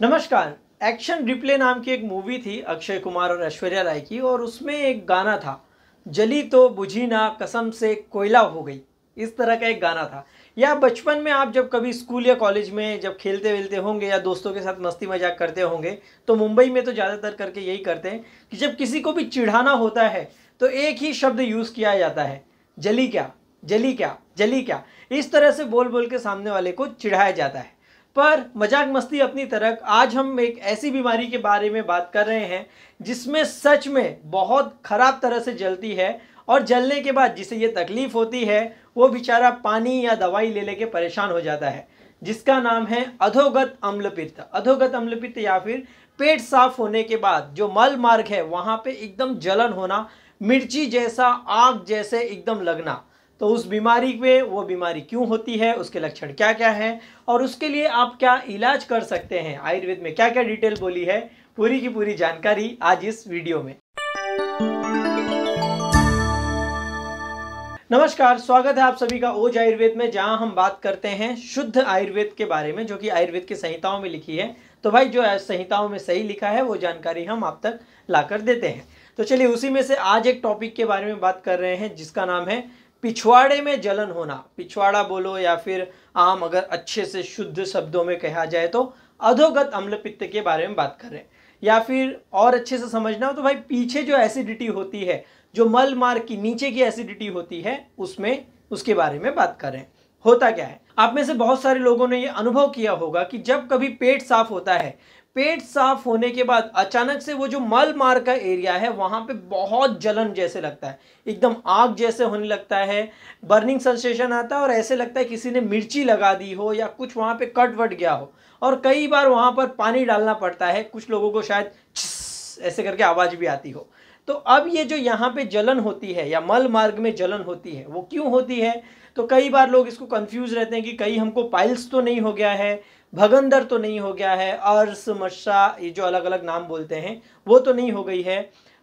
नमस्कार action replay नाम की एक मूवी थी अक्षय कुमार और ऐश्वर्या राय की, और उसमें एक गाना था, जली तो बुझी ना, कसम से कोयला हो गई। इस तरह का एक गाना था। या बचपन में आप जब कभी स्कूल या कॉलेज में जब खेलते वेलते होंगे या दोस्तों के साथ मस्ती मज़ाक करते होंगे तो मुंबई में तो ज़्यादातर करके यही करते हैं कि जब किसी को भी चिढ़ाना होता है तो एक ही शब्द यूज़ किया जाता है, जली क्या जली क्या जली क्या। इस तरह से बोल बोल के सामने वाले को चिढ़ाया जाता है। पर मज़ाक मस्ती अपनी तरह, आज हम एक ऐसी बीमारी के बारे में बात कर रहे हैं, जिसमें सच में बहुत ख़राब तरह से जलती है और जलने के बाद जिसे ये तकलीफ़ होती है, वो बेचारा पानी या दवाई ले लेके परेशान हो जाता है, जिसका नाम है अधोगत अम्लपित्त। अधोगत अम्लपित्त या फिर पेट साफ़ होने के बाद जो मल मार्ग है, वहाँ पे एकदम जलन होना, मिर्ची जैसा, आग जैसे एकदम लगना तो उस बीमारी पे वो बीमारी क्यों होती है, उसके लक्षण क्या क्या हैं और उसके लिए आप क्या इलाज कर सकते हैं? आयुर्वेद में क्या क्या डिटेल बोली है? पूरी की पूरी जानकारी आज इस वीडियो में। नमस्कार, स्वागत है आप सभी का ओज आयुर्वेद में, जहाँ हम बात करते हैं शुद्ध आयुर्वेद के बारे में, जो कि आयुर्वेद की संहिताओं में लिखी है। तो भाई, जो संहिताओं में सही लिखा है, वो जानकारी हम आप तक लाकर देते हैं। तो चलिए, उसी में से आज एक टॉपिक के बारे में बात कर रहे हैं, जिसका नाम है पिछवाड़े में जलन होना, पिछवाड़ा बोलो या फिर आम अगर अच्छे से शुद्ध शब्दों में कहा जाए तो अधोगत अम्ल पित्त के बारे में बात कर रहे हैं। या फिर और अच्छे से समझना हो तो भाई पीछे जो एसिडिटी होती है, जो मल मार्ग की, नीचे की एसिडिटी होती है, उसमें, उसके बारे में बात कर रहे हैं। होता क्या है? आप में से बहुत सारे लोगों ने ये अनुभव किया होगा कि जब कभी पेट साफ़ होता है पेट साफ़ होने के बाद अचानक से वो जो मल मार का एरिया है, वहाँ पे बहुत जलन जैसे लगता है। एकदम आग जैसे होने लगता है बर्निंग सेंसेशन आता है और ऐसे लगता है किसी ने मिर्ची लगा दी हो या कुछ वहाँ पे कट वट गया हो। और कई बार वहाँ पर पानी डालना पड़ता है, कुछ लोगों को शायद ऐसे करके आवाज़ भी आती हो। तो अब ये जो यहाँ पे जलन होती है या मल मार्ग में जलन होती है, वो क्यों होती है? तो कई बार लोग इसको कंफ्यूज रहते हैं कि कहीं हमको पाइल्स तो नहीं हो गया है भगंदर तो नहीं हो गया है, अर्स मशा ये जो अलग अलग नाम बोलते हैं, वो तो नहीं हो गई है।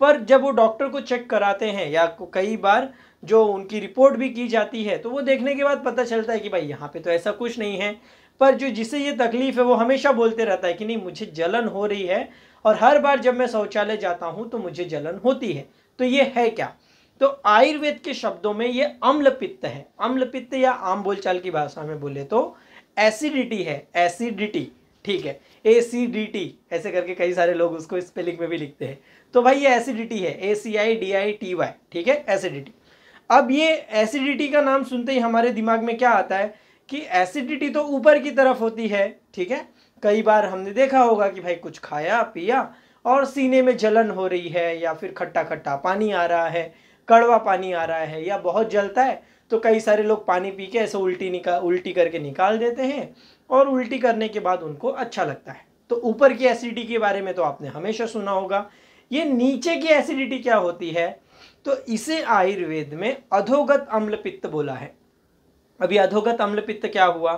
पर जब वो डॉक्टर को चेक कराते हैं, या कई बार जो उनकी रिपोर्ट भी की जाती है तो वो देखने के बाद पता चलता है कि भाई यहाँ पे तो ऐसा कुछ नहीं है। पर जो जिसे ये तकलीफ़ है, वो हमेशा बोलते रहता है कि नहीं, मुझे जलन हो रही है, और हर बार जब मैं शौचालय जाता हूँ तो मुझे जलन होती है। तो ये है क्या? तो आयुर्वेद के शब्दों में ये अम्ल पित्त है। अम्ल पित्त या आम बोलचाल की भाषा में बोले तो एसिडिटी है, एसिडिटी, ठीक है? ए सी डी टी ऐसे करके कई सारे लोग उसको स्पेलिंग में भी लिखते हैं। तो भाई ये एसिडिटी है A C I D I T Y ठीक है? एसिडिटी। अब ये एसिडिटी का नाम सुनते ही हमारे दिमाग में क्या आता है कि एसिडिटी तो ऊपर की तरफ़ होती है, ठीक है? कई बार हमने देखा होगा कि भाई कुछ खाया, पिया और सीने में जलन हो रही है या फिर खट्टा खट्टा पानी आ रहा है, कड़वा पानी आ रहा है या बहुत जलता है तो कई सारे लोग पानी पी के ऐसे उल्टी निकाल उल्टी करके निकाल देते हैं और उल्टी करने के बाद उनको अच्छा लगता है। तो ऊपर की एसिडिटी के बारे में तो आपने हमेशा सुना होगा। ये नीचे की एसिडिटी क्या होती है? तो इसे आयुर्वेद में अधोगत अम्ल पित्त बोला है। अभी अधोगत अम्ल पित्त क्या हुआ?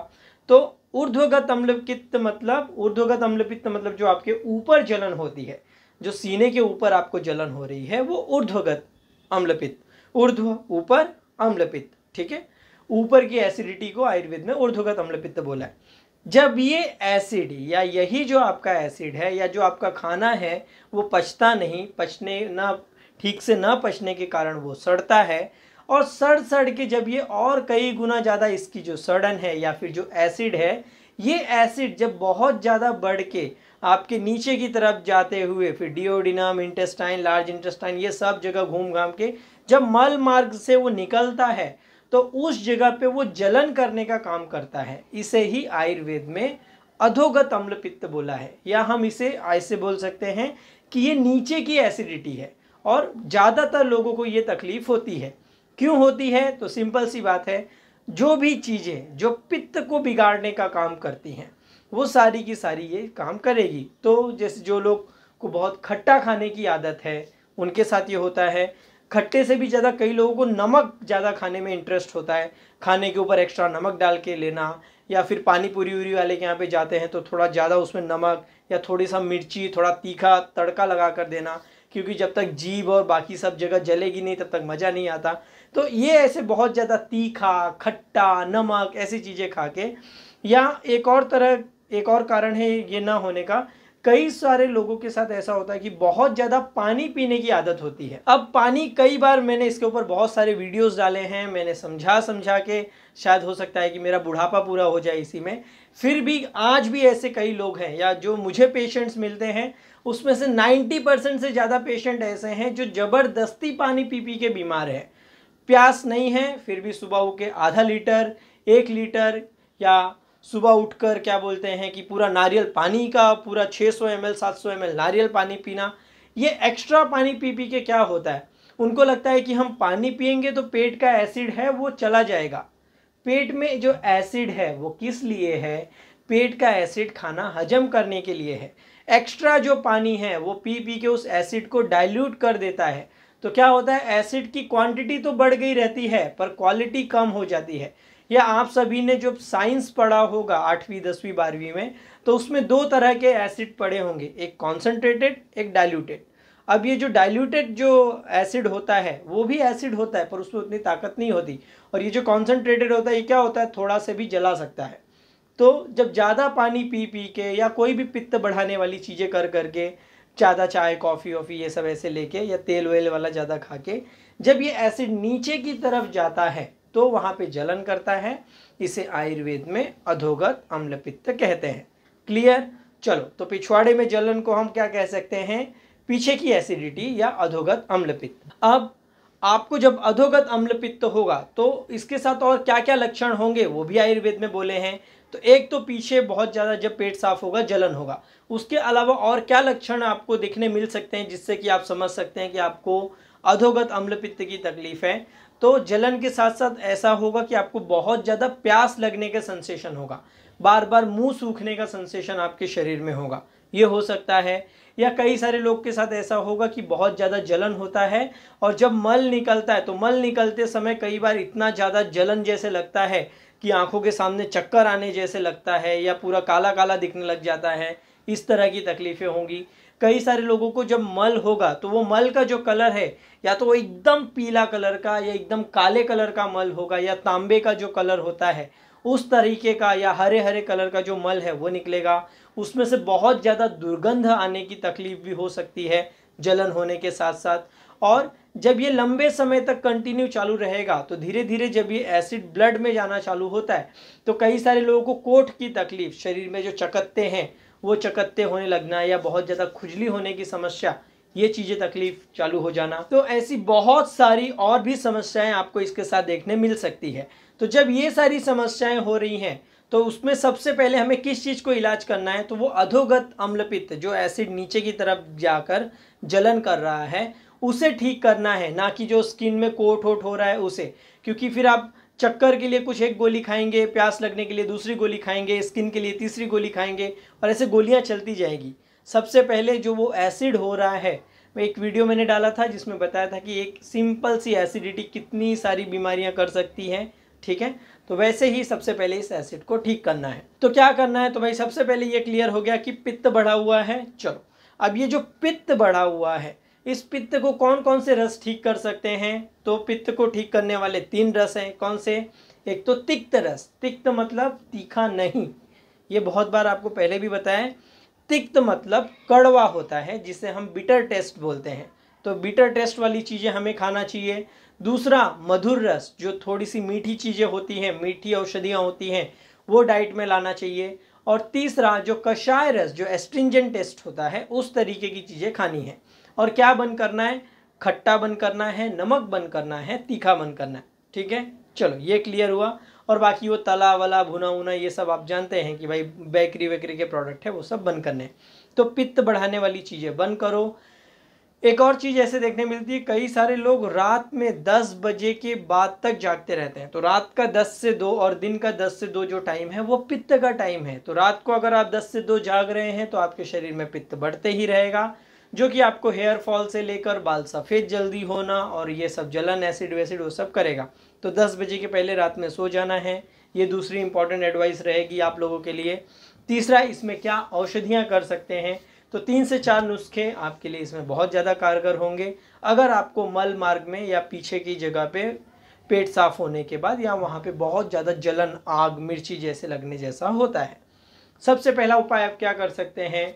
तो ऊर्ध्वगत अम्ल पित्त मतलब ऊर्ध्वगत अम्ल पित्त मतलब जो आपके ऊपर जलन होती है, जो सीने के ऊपर आपको जलन हो रही है, वो ऊर्ध्वगत अम्ल पित्त ऊर्ध्व, ऊपर अम्लपित्त। ठीक है? ऊपर की एसिडिटी को आयुर्वेद में ऊर्ध्वगत अम्लपित्त बोला है। जब ये एसिड या यही जो आपका एसिड है या जो आपका खाना है, वो पचता नहीं, पचने ना, ठीक से ना पचने के कारण वो सड़ता है और सड़ सड़ के जब ये और कई गुना ज़्यादा इसकी जो सड़न है या फिर जो एसिड है, ये एसिड जब बहुत ज़्यादा बढ़ के आपके नीचे की तरफ़ जाते हुए, फिर डिओडिनम इंटेस्टाइन लार्ज इंटेस्टाइन ये सब जगह घूम घाम के जब मल मार्ग से वो निकलता है तो उस जगह पे वो जलन करने का काम करता है। इसे ही आयुर्वेद में अधोगत अम्ल पित्त बोला है। या हम इसे ऐसे बोल सकते हैं कि ये नीचे की एसिडिटी है और ज़्यादातर लोगों को ये तकलीफ़ होती है। क्यों होती है? तो सिंपल सी बात है, जो भी चीज़ें, जो पित्त को बिगाड़ने का काम करती हैं, वो सारी की सारी ये काम करेगी। तो जैसे जो लोग को बहुत खट्टा खाने की आदत है, उनके साथ ये होता है। खट्टे से भी ज़्यादा कई लोगों को नमक ज़्यादा खाने में इंटरेस्ट होता है। खाने के ऊपर एक्स्ट्रा नमक डाल के लेना, या फिर पानी पूरी उरी वाले के यहाँ पे जाते हैं तो थोड़ा ज़्यादा उसमें नमक या थोड़ी सा मिर्ची, थोड़ा तीखा तड़का लगा कर देना, क्योंकि जब तक जीभ और बाकी सब जगह जलेगी नहीं, तब तक मज़ा नहीं आता। तो ये ऐसे बहुत ज़्यादा तीखा, खट्टा, नमक ऐसी चीज़ें खा के, या एक और तरह, एक और कारण है ये ना होने का कई सारे लोगों के साथ ऐसा होता है कि बहुत ज़्यादा पानी पीने की आदत होती है। अब पानी कई बार मैंने इसके ऊपर बहुत सारे वीडियोस डाले हैं, मैंने समझा समझा के शायद हो सकता है कि मेरा बुढ़ापा पूरा हो जाए इसी में। फिर भी आज भी ऐसे कई लोग हैं या जो मुझे पेशेंट्स मिलते हैं, उसमें से 90 परसेंट से ज़्यादा पेशेंट ऐसे हैं जो ज़बरदस्ती पानी पी पी के बीमार हैं। प्यास नहीं है, फिर भी सुबह उठ के आधा लीटर, एक लीटर या सुबह उठकर क्या बोलते हैं कि पूरा नारियल पानी का, पूरा 600 सौ एम एल सात नारियल पानी पीना। ये एक्स्ट्रा पानी पी पी के क्या होता है? उनको लगता है कि हम पानी पियेंगे तो पेट का एसिड है, वो चला जाएगा। पेट में जो एसिड है, वो किस लिए है? पेट का एसिड खाना हजम करने के लिए है। एक्स्ट्रा जो पानी है, वो पी पी के उस एसिड को डाइल्यूट कर देता है। तो क्या होता है? एसिड की क्वांटिटी तो बढ़ गई रहती है, पर क्वालिटी कम हो जाती है। या आप सभी ने जो साइंस पढ़ा होगा आठवीं, दसवीं, बारहवीं में तो उसमें दो तरह के एसिड पड़े होंगे, एक कॉन्सेंट्रेटेड एक डाइल्यूटेड अब ये जो डाइल्यूटेड जो एसिड होता है, वो भी एसिड होता है, पर उसमें उतनी ताकत नहीं होती. और ये जो कॉन्सेंट्रेटेड होता है, ये क्या होता है? थोड़ा से भी जला सकता है. तो जब ज़्यादा पानी पी पी के या कोई भी पित्त बढ़ाने वाली चीज़ें कर, करके, ज़्यादा चाय, कॉफ़ी, वॉफ़ी, ये सब ऐसे लेके या तेल वेल वाला ज़्यादा खा के, जब ये एसिड नीचे की तरफ़ जाता है तो वहाँ पे जलन करता है। इसे आयुर्वेद में अधोगत अम्ल पित्त कहते हैं। क्लियर चलो तो पिछवाड़े में जलन को हम क्या कह सकते हैं? पीछे की एसिडिटी या अधोगत अम्ल पित्त अब, आपको जब अधोगत अम्ल पित्त होगा तो इसके साथ और क्या क्या लक्षण होंगे, वो भी आयुर्वेद में बोले हैं। तो एक तो पीछे बहुत ज़्यादा जब पेट साफ़ होगा, जलन होगा। उसके अलावा और क्या लक्षण आपको देखने मिल सकते हैं, जिससे कि आप समझ सकते हैं कि आपको अधोगत अम्लपित्त की तकलीफ़ है? तो जलन के साथ साथ ऐसा होगा कि आपको बहुत ज़्यादा प्यास लगने का सेंसेशन होगा। बार बार मुँह सूखने का सेंसेशन आपके शरीर में होगा। ये हो सकता है। या कई सारे लोग के साथ ऐसा होगा कि बहुत ज़्यादा जलन होता है और जब मल निकलता है तो मल निकलते समय कई बार इतना ज़्यादा जलन जैसे लगता है कि आँखों के सामने चक्कर आने जैसे लगता है या पूरा काला काला दिखने लग जाता है। इस तरह की तकलीफ़ें होंगी। कई सारे लोगों को जब मल होगा तो वो मल का जो कलर है, या तो वो एकदम पीला कलर का या एकदम काले कलर का मल होगा, या तांबे का जो कलर होता है, उस तरीके का या हरे हरे कलर का जो मल है, वो निकलेगा। उसमें से बहुत ज़्यादा दुर्गंध आने की तकलीफ़ भी हो सकती है, जलन होने के साथ साथ और जब ये लंबे समय तक कंटिन्यू चालू रहेगा तो धीरे धीरे जब ये एसिड ब्लड में जाना चालू होता है तो कई सारे लोगों को कोट की तकलीफ़, शरीर में जो चकत्ते हैं वो चकत्ते होने लगना या बहुत ज़्यादा खुजली होने की समस्या, ये चीज़ें तकलीफ़ चालू हो जाना। तो ऐसी बहुत सारी और भी समस्याएँ आपको इसके साथ देखने मिल सकती है। तो जब ये सारी समस्याएँ हो रही हैं तो उसमें सबसे पहले हमें किस चीज़ को इलाज करना है? तो वो अधोगत अम्लपित्त, जो एसिड नीचे की तरफ़ जाकर जलन कर रहा है, उसे ठीक करना है, ना कि जो स्किन में कोट वोट हो रहा है उसे। क्योंकि फिर आप चक्कर के लिए कुछ एक गोली खाएँगे, प्यास लगने के लिए दूसरी गोली खाएँगे, स्किन के लिए तीसरी गोली खाएँगे और ऐसे गोलियाँ चलती जाएगी। सबसे पहले जो वो एसिड हो रहा है मैं एक वीडियो मैंने डाला था जिसमें बताया था कि एक सिंपल सी एसिडिटी कितनी सारी बीमारियाँ कर सकती हैं, ठीक है? तो वैसे ही सबसे पहले इस एसिड को ठीक करना है। तो क्या करना है? तो भाई सबसे पहले ये क्लियर हो गया कि पित्त बढ़ा हुआ है। चलो, अब ये जो पित्त बढ़ा हुआ है इस पित्त को कौन कौन से रस ठीक कर सकते हैं? तो पित्त को ठीक करने वाले तीन रस हैं। कौन से? एक तो तिक्त रस। तिक्त मतलब तीखा नहीं। ये बहुत बार आपको पहले भी बताएँ तिक्त मतलब कड़वा होता है, जिसे हम बिटर टेस्ट बोलते हैं। तो बिटर टेस्ट वाली चीज़ें हमें खाना चाहिए। दूसरा, मधुर रस, जो थोड़ी सी मीठी चीज़ें होती हैं, मीठी औषधियाँ होती हैं, वो डाइट में लाना चाहिए। और तीसरा, जो कषाय रस, जो एस्ट्रिंजेंट टेस्ट होता है, उस तरीके की चीज़ें खानी है। और क्या बंद करना है? खट्टा बंद करना है, नमक बंद करना है, तीखा बंद करना है। ठीक है? चलो, ये क्लियर हुआ। और बाकी वो तला वाला, भुना उना ये सब आप जानते हैं कि भाई बेकरी वेकरी के प्रोडक्ट है, वो सब बंद करने तो पित्त बढ़ाने वाली चीज़ें बंद करो। एक और चीज़ ऐसे देखने मिलती है, कई सारे लोग रात में 10 बजे के बाद तक जागते रहते हैं। तो रात का 10 से 2 और दिन का 10 से 2 जो टाइम है, वो पित्त का टाइम है। तो रात को अगर आप 10 से 2 जाग रहे हैं तो आपके शरीर में पित्त बढ़ते ही रहेगा। जो कि आपको हेयर फॉल से लेकर बाल सफ़ेद जल्दी होना और ये सब जलन एसिड वेसिड, वो सब करेगा। तो 10 बजे के पहले रात में सो जाना है। ये दूसरी इंपॉर्टेंट एडवाइस रहेगी आप लोगों के लिए। तीसरा, इसमें क्या औषधियाँ कर सकते हैं? तो तीन से चार नुस्खे आपके लिए इसमें बहुत ज़्यादा कारगर होंगे। अगर आपको मल मार्ग में या पीछे की जगह पे पेट साफ़ होने के बाद या वहाँ पे बहुत ज़्यादा जलन, आग, मिर्ची जैसे लगने जैसा होता है। सबसे पहला उपाय आप क्या कर सकते हैं?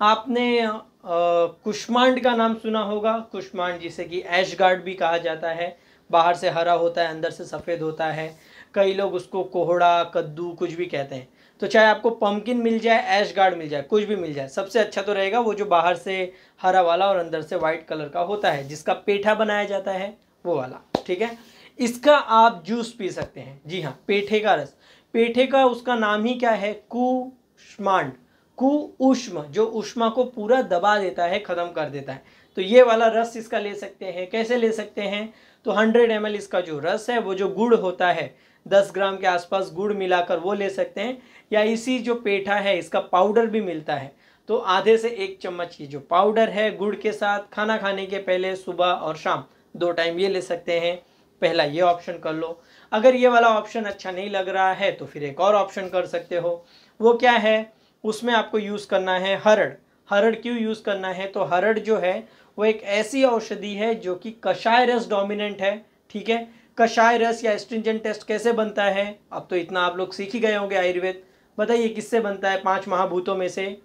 आपने कुष्मांड का नाम सुना होगा। कुष्मांड जिसे कि ऐश गार्ड भी कहा जाता है। बाहर से हरा होता है, अंदर से सफ़ेद होता है। कई लोग उसको कोहड़ा, कद्दू कुछ भी कहते हैं। तो चाहे आपको पम्पकिन मिल जाए ऐश गार्ड मिल जाए, कुछ भी मिल जाए, सबसे अच्छा तो रहेगा वो जो बाहर से हरा वाला और अंदर से वाइट कलर का होता है, जिसका पेठा बनाया जाता है, वो वाला, ठीक है? इसका आप जूस पी सकते हैं। जी हाँ पेठे का रस। पेठे का उसका नाम ही क्या है? कुष्मांड। कु उष्म, जो उष्मा को पूरा दबा देता है, ख़त्म कर देता है। तो ये वाला रस इसका ले सकते हैं। कैसे ले सकते हैं? तो 100 एम इसका जो रस है, वो जो गुड़ होता है 10 ग्राम के आसपास गुड़ मिलाकर वो ले सकते हैं। या इसी जो पेठा है, इसका पाउडर भी मिलता है। तो आधे से एक चम्मच की जो पाउडर है, गुड़ के साथ, खाना खाने के पहले, सुबह और शाम, दो टाइम ये ले सकते हैं। पहला ये ऑप्शन कर लो। अगर ये वाला ऑप्शन अच्छा नहीं लग रहा है तो फिर एक और ऑप्शन कर सकते हो। वो क्या है? उसमें आपको यूज़ करना है हरड़। हरड़ क्यों यूज़ करना है? तो हरड़ जो है, वो एक ऐसी औषधि है जो कि कषाय रस डोमिनेंट है, ठीक है? कषाय रस या स्ट्रिंजेंट टेस्ट कैसे बनता है? अब तो इतना आप लोग सीख ही गए होंगे आयुर्वेद। बताइए किससे बनता है पाँच महाभूतों में से?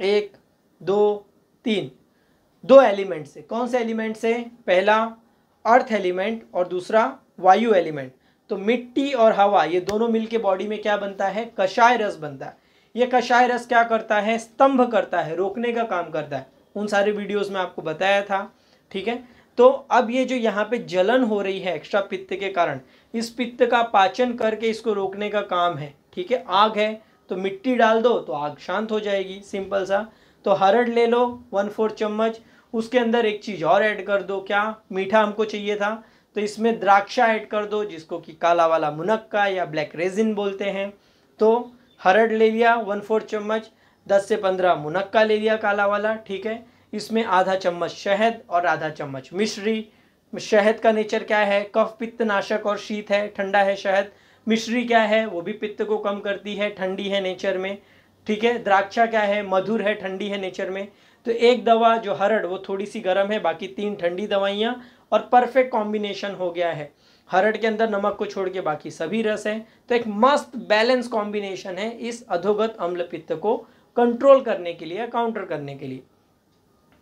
एक, दो, तीन। दो एलिमेंट से। कौन से एलिमेंट से? पहला अर्थ एलिमेंट और दूसरा, वायु एलिमेंट तो मिट्टी और हवा, ये दोनों मिलके बॉडी में क्या बनता है? कषाय रस बनता है। ये कषाय रस क्या करता है? स्तंभ करता है, रोकने का काम करता है। उन सारे वीडियोस में आपको बताया था, ठीक है? तो अब ये जो यहाँ पे जलन हो रही है एक्स्ट्रा पित्त के कारण, इस पित्त का पाचन करके इसको रोकने का काम है, ठीक है? आग है तो मिट्टी डाल दो तो आग शांत हो जाएगी सिंपल सा। तो हरड़ ले लो वन फोर चम्मच, उसके अंदर एक चीज़ और ऐड कर दो, क्या? मीठा हमको चाहिए था तो इसमें द्राक्षा ऐड कर दो, जिसको कि काला वाला मुनक्का या ब्लैक रेजिन बोलते हैं। तो हरड़ ले लिया वन फोर चम्मच, दस से पंद्रह मुनक्का ले लिया काला वाला, ठीक है? इसमें आधा चम्मच शहद और आधा चम्मच मिश्री। शहद का नेचर क्या है? कफ पित्त नाशक और शीत है, ठंडा है शहद। मिश्री क्या है? वो भी पित्त को कम करती है, ठंडी है नेचर में, ठीक है? द्राक्षा क्या है? मधुर है, ठंडी है नेचर में। तो एक दवा, जो हरड़, वो थोड़ी सी गर्म है, बाकी तीन ठंडी दवाइयाँ, और परफेक्ट कॉम्बिनेशन हो गया है। हरड़ के अंदर नमक को छोड़ के बाकी सभी रस हैं। तो एक मस्त बैलेंस कॉम्बिनेशन है इस अधोगत अम्ल पित्त को कंट्रोल करने के लिए काउंटर करने के लिए।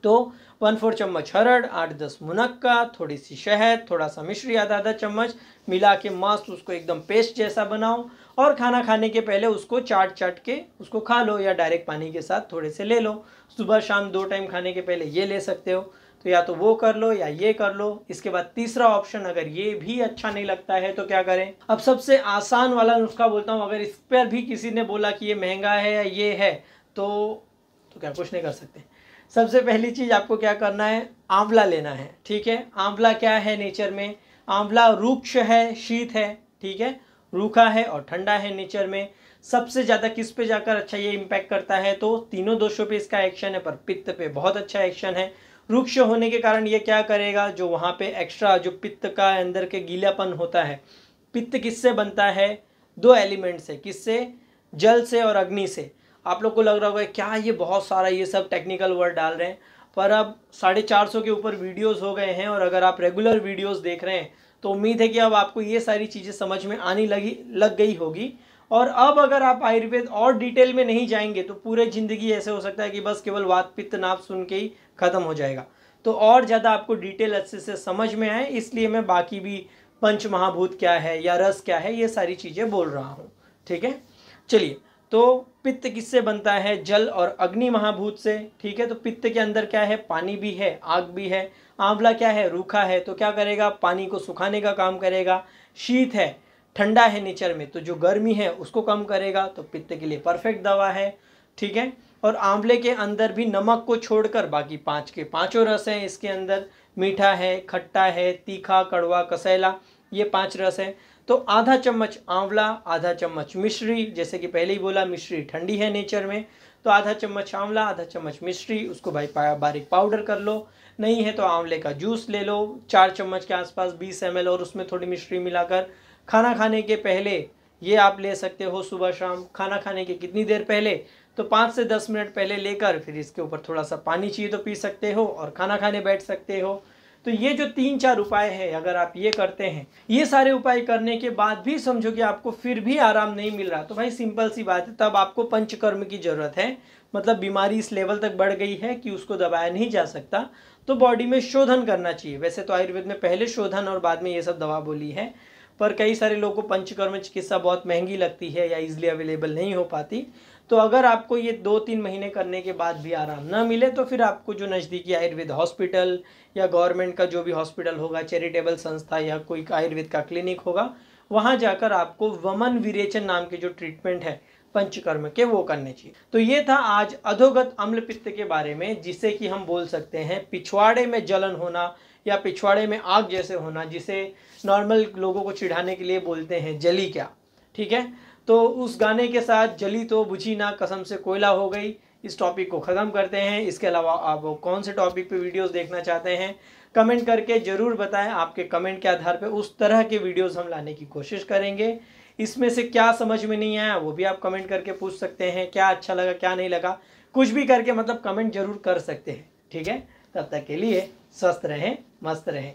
तो वन फोर चम्मच हरड़ आठ दस मुनक्का, थोड़ी सी शहद, थोड़ा सा मिश्री आधा आधा चम्मच, मिला के मस्त उसको एकदम पेस्ट जैसा बनाओ। और खाना खाने के पहले उसको चाट चाट के उसको खा लो या डायरेक्ट पानी के साथ थोड़े से ले लो। सुबह शाम दो टाइम खाने के पहले ये ले सकते हो। तो या तो वो कर लो या ये कर लो। इसके बाद तीसरा ऑप्शन अगर ये भी अच्छा नहीं लगता है तो क्या करें? अब सबसे आसान वाला नुस्खा बोलता हूँ, अगर इस पर भी किसी ने बोला कि ये महँगा है या ये है तो तो क्या कुछ नहीं कर सकते। सबसे पहली चीज़ आपको क्या करना है? आंवला लेना है, ठीक है? आंवला क्या है नेचर में? आंवला रुक्ष है, शीत है, ठीक है? रूखा है और ठंडा है नेचर में। सबसे ज़्यादा किस पे जाकर अच्छा ये इम्पैक्ट करता है? तो तीनों दोषों पे इसका एक्शन है, पर पित्त पे बहुत अच्छा एक्शन है। रुक्ष होने के कारण ये क्या करेगा? जो वहाँ पे एक्स्ट्रा जो पित्त का अंदर के गीलापन होता है, पित्त किससे बनता है? दो एलिमेंट से। किससे? जल से और अग्नि से। आप लोग को लग रहा होगा, क्या ये बहुत सारा ये सब टेक्निकल वर्ड डाल रहे हैं? पर अब साढ़े चार सौ के ऊपर वीडियोस हो गए हैं और अगर आप रेगुलर वीडियोस देख रहे हैं तो उम्मीद है कि अब आपको ये सारी चीज़ें समझ में आने लगी, लग गई होगी। और अब अगर आप आयुर्वेद और डिटेल में नहीं जाएँगे तो पूरे ज़िंदगी ऐसे हो सकता है कि बस केवल वात पित्त नाप सुन के ही ख़त्म हो जाएगा। तो और ज़्यादा आपको डिटेल अच्छे से समझ में आए, इसलिए मैं बाकी भी पंच महाभूत क्या है या रस क्या है, ये सारी चीज़ें बोल रहा हूँ, ठीक है? चलिए तो पित्त किससे बनता है? जल और अग्नि महाभूत से, ठीक है? तो पित्त के अंदर क्या है? पानी भी है, आग भी है, आंवला क्या है? रूखा है तो क्या करेगा? पानी को सुखाने का काम करेगा। शीत है ठंडा है नेचर में तो जो गर्मी है उसको कम करेगा तो पित्त के लिए परफेक्ट दवा है, ठीक है? और आंवले के अंदर भी नमक को छोड़कर, बाकी पाँच के पाँचों रस हैं इसके अंदर, मीठा है, खट्टा है, तीखा, कड़वा, कसैला, ये पाँच रस है। तो आधा चम्मच आंवला, आधा चम्मच मिश्री, जैसे कि पहले ही बोला, मिश्री ठंडी है नेचर में तो आधा चम्मच आंवला, आधा चम्मच मिश्री, उसको भाई बारीक पाउडर कर लो। नहीं है तो आंवले का जूस ले लो, चार चम्मच के आसपास बीस एम और उसमें थोड़ी मिश्री मिलाकर खाना खाने के पहले ये आप ले सकते हो सुबह शाम। खाना खाने के कितनी देर पहले? तो पाँच से दस मिनट पहले लेकर फिर इसके ऊपर थोड़ा सा पानी चाहिए तो पी सकते हो और खाना खाने बैठ सकते हो। तो ये जो तीन चार उपाय है, अगर आप ये करते हैं, ये सारे उपाय करने के बाद भी समझो कि आपको फिर भी आराम नहीं मिल रहा। तो भाई सिंपल सी बात है, तब आपको पंचकर्म की ज़रूरत है। मतलब बीमारी इस लेवल तक बढ़ गई है कि उसको दबाया नहीं जा सकता। तो बॉडी में शोधन करना चाहिए। वैसे तो आयुर्वेद में पहले शोधन और बाद में ये सब दवा बोली है। पर कई सारे लोगों को पंचकर्म चिकित्सा बहुत महँगी लगती है या इजिली अवेलेबल नहीं हो पाती। तो अगर आपको ये दो तीन महीने करने के बाद भी आराम ना मिले तो फिर आपको जो नज़दीकी आयुर्वेद हॉस्पिटल या गवर्नमेंट का जो भी हॉस्पिटल होगा, चैरिटेबल संस्था या कोई आयुर्वेद का क्लिनिक होगा, वहाँ जाकर आपको वमन विरेचन नाम के जो ट्रीटमेंट है, पंचकर्म के, वो करने चाहिए। तो ये था आज अधोगत अम्ल पित्त के बारे में, जिसे कि हम बोल सकते हैं पिछवाड़े में जलन होना या पिछवाड़े में आग जैसे होना, जिसे नॉर्मल लोगों को चिढ़ाने के लिए बोलते हैं, जली क्या? ठीक है? तो उस गाने के साथ जली तो बुझी ना, कसम से कोयला हो गई। इस टॉपिक को ख़त्म करते हैं। इसके अलावा आप कौन से टॉपिक पे वीडियोस देखना चाहते हैं कमेंट करके ज़रूर बताएँ। आपके कमेंट के आधार पे उस तरह के वीडियोस हम लाने की कोशिश करेंगे। इसमें से क्या समझ में नहीं आया, वो भी आप कमेंट करके पूछ सकते हैं। क्या अच्छा लगा, क्या नहीं लगा? कुछ भी करके मतलब कमेंट ज़रूर कर सकते हैं। ठीक है? तब तक के लिए स्वस्थ रहें मस्त रहें।